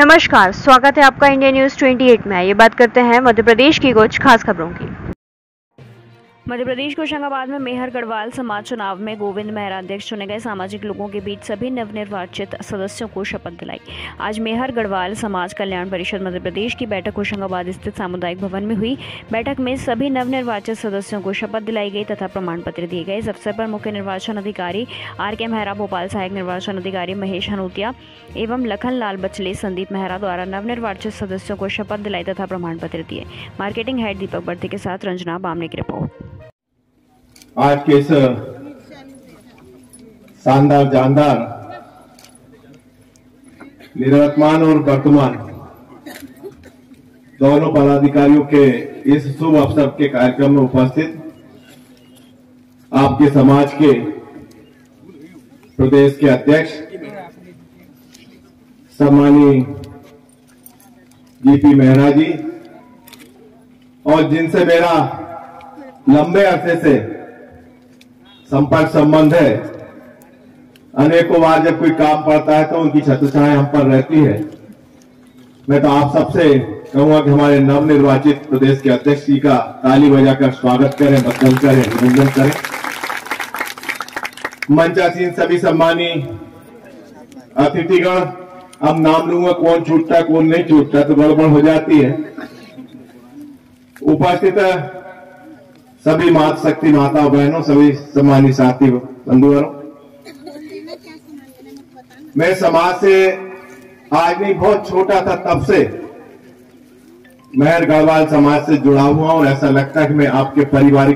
नमस्कार, स्वागत है आपका इंडिया न्यूज़ 28 में। ये बात करते हैं मध्य प्रदेश की कुछ खास खबरों की। मध्य प्रदेश के होशंगाबाद में मेहर गढ़वाल समाज चुनाव में गोविंद मेहरा अध्यक्ष चुने गए। सामाजिक लोगों के बीच सभी नवनिर्वाचित सदस्यों को शपथ दिलाई। आज मेहर गढ़वाल समाज कल्याण परिषद मध्य प्रदेश की बैठक होशंगाबाद स्थित सामुदायिक भवन में हुई। बैठक में सभी नवनिर्वाचित सदस्यों को शपथ दिलाई गई तथा प्रमाण पत्र दिए गए। इस अवसर पर मुख्य निर्वाचन अधिकारी आर के मेहरा, भोपाल सहायक निर्वाचन अधिकारी महेश हनोतिया एवं लखन लाल बचले संदीप मेहरा द्वारा नवनिर्वाचित सदस्यों को शपथ दिलाई तथा प्रमाण पत्र दिए। मार्केटिंग हेड दीपक बर्ती के साथ रंजना बामने की रिपोर्ट। आज के इस शानदार जानदार निवर्तमान और वर्तमान दोनों पदाधिकारियों के इस शुभ अवसर के कार्यक्रम में उपस्थित आपके समाज के प्रदेश के अध्यक्ष सम्मानी जीपी मेहरा जी, और जिनसे मेरा लंबे अरसे से संपर्क संबंध है। अनेकों बार जब कोई काम पड़ता है तो उनकी छत्रछाएँ हम पर रहती है। मैं तो आप सबसे कहूँगा कि हमारे नवनिर्वाचित प्रदेश के अध्यक्ष जी का ताली बजाकर स्वागत करें बदल करें अभिनंदन करें। मंचासीन सभी सम्मानी अतिथिगण अब नाम लूँगा, कौन छूटता, कौन नहीं छूटता तो गड़बड़ हो जाती है। उपस्थित सभी मात शक्ति माता बहनों, सभी सम्मानी साथी बंधुवरों मैं समाज से आज नहीं, बहुत छोटा था तब से। मेहर गढ़वाल समाज से जुड़ा हुआ और ऐसा लगता है कि मैं आपके परिवार